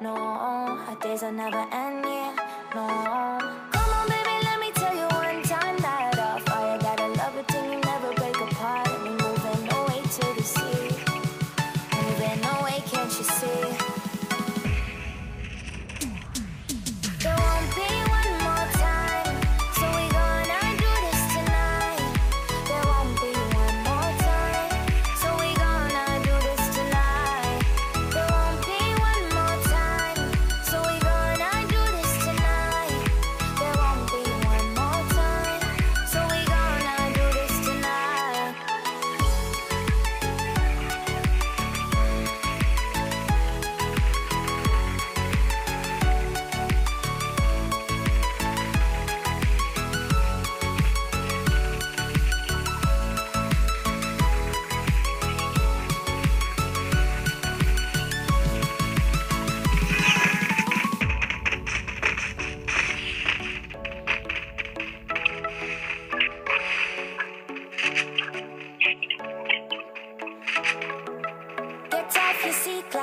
no, our days will never end. Yeah, no.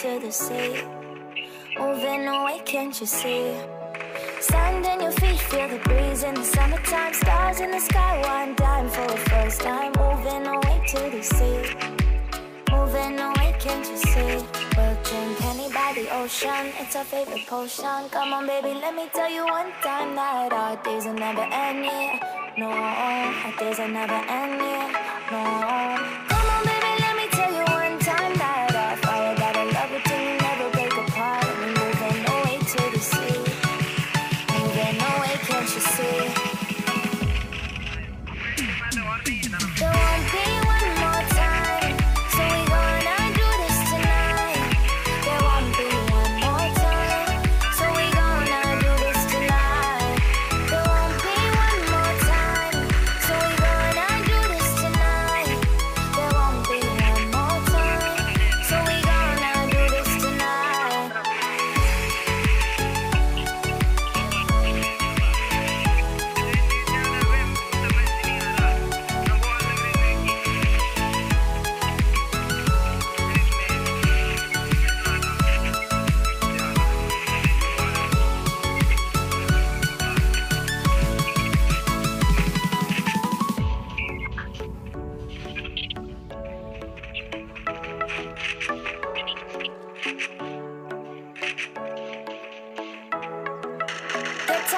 to the sea. Moving away, can't you see? Sand in your feet, feel the breeze in the summertime. Stars in the sky, one dime for the first time. Moving away to the sea. Moving away, can't you see? We'll drink honey by the ocean. It's our favorite potion. Come on, baby, let me tell you one time that our days will never end. Yeah, no, our days will never end. Yeah, no.